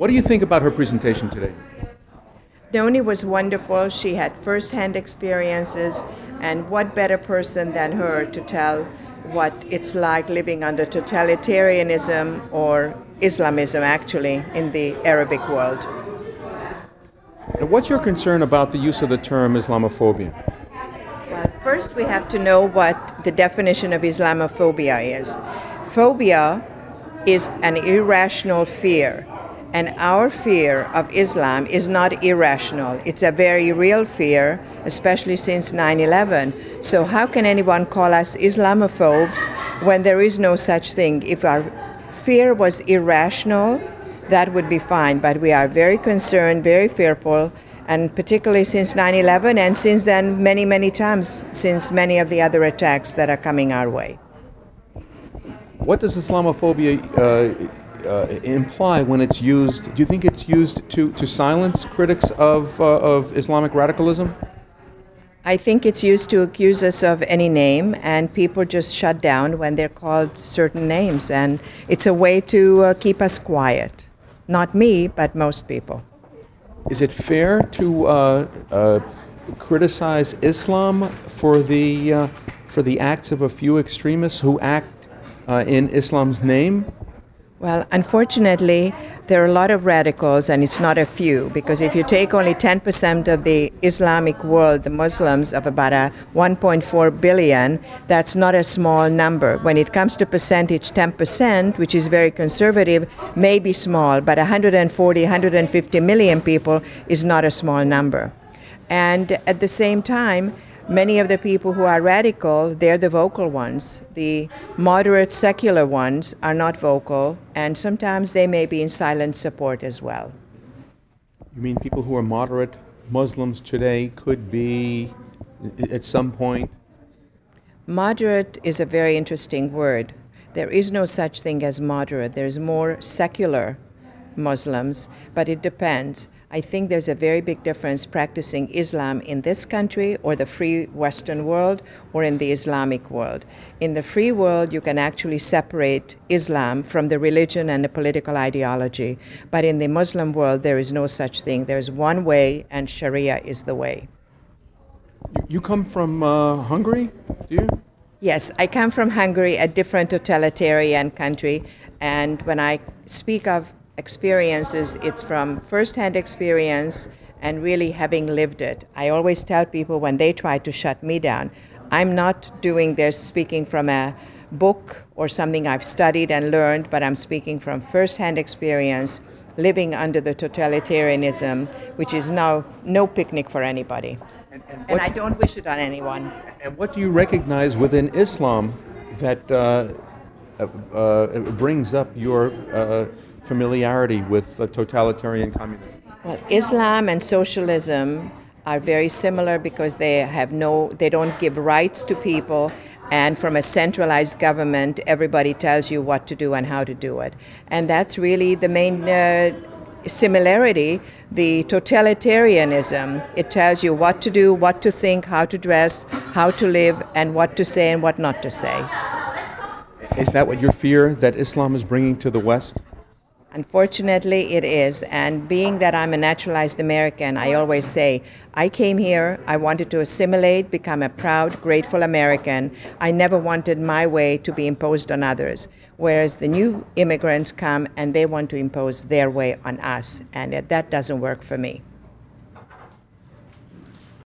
What do you think about her presentation today? Nonie was wonderful. She had first-hand experiences, and what better person than her to tell what it's like living under totalitarianism or Islamism, actually, in the Arabic world. Now, what's your concern about the use of the term Islamophobia? Well, first we have to know what the definition of Islamophobia is. Phobia is an irrational fear. And our fear of Islam is not irrational. It's a very real fear, especially since 9 11. So, how can anyone call us Islamophobes when there is no such thing? If our fear was irrational, that would be fine. But we are very concerned, very fearful, and particularly since 9 11, and since then, many, many times since many of the other attacks that are coming our way. What does Islamophobia uh, imply when it's used? Do you think it's used to, to silence critics of, uh, of Islamic radicalism? I think it's used to accuse us of any name, and people just shut down when they're called certain names. And it's a way to uh, keep us quiet. Not me, but most people. Is it fair to uh, uh, criticize Islam for the, uh, for the acts of a few extremists who act in Islam's name? Well, unfortunately, there are a lot of radicals, and it's not a few, because if you take only 10% of the Islamic world, the Muslims, of about a 1.4 billion, that's not a small number. When it comes to percentage, 10%, which is very conservative, may be small, but 140, 150 million people is not a small number. And at the same time, many of the people who are radical, they're the vocal ones. The moderate secular ones are not vocal, and sometimes they may be in silent support as well. You mean people who are moderate Muslims today could be at some point? Moderate is a very interesting word. There is no such thing as moderate. There's more secular Muslims, but it depends. I think there's a very big difference practicing Islam in this country or the free Western world or in the Islamic world. In the free world, you can actually separate Islam from the religion and the political ideology. But in the Muslim world, there is no such thing. There's one way, and Sharia is the way. You come from uh, Hungary, do you? Yes, I come from Hungary, a different totalitarian country. And when I speak of experiences, it's from firsthand experience and really having lived it. I always tell people when they try to shut me down, I'm not doing this speaking from a book or something I've studied and learned, but I'm speaking from firsthand experience, living under the totalitarianism, which is now no picnic for anybody. And, and, and I don't wish it on anyone. And what do you recognize within Islam that uh, brings up your uh, familiarity with totalitarian communism? Well, Islam and socialism are very similar because they have no, they don't give rights to people, and from a centralized government, everybody tells you what to do and how to do it, and that's really the main uh, similarity. The totalitarianism, it tells you what to do, what to think, how to dress, how to live, and what to say and what not to say. Is that what your fear that Islam is bringing to the West? Unfortunately, it is. And being that I'm a naturalized American, I always say, I came here, I wanted to assimilate, become a proud, grateful American. I never wanted my way to be imposed on others. Whereas the new immigrants come and they want to impose their way on us. And that doesn't work for me.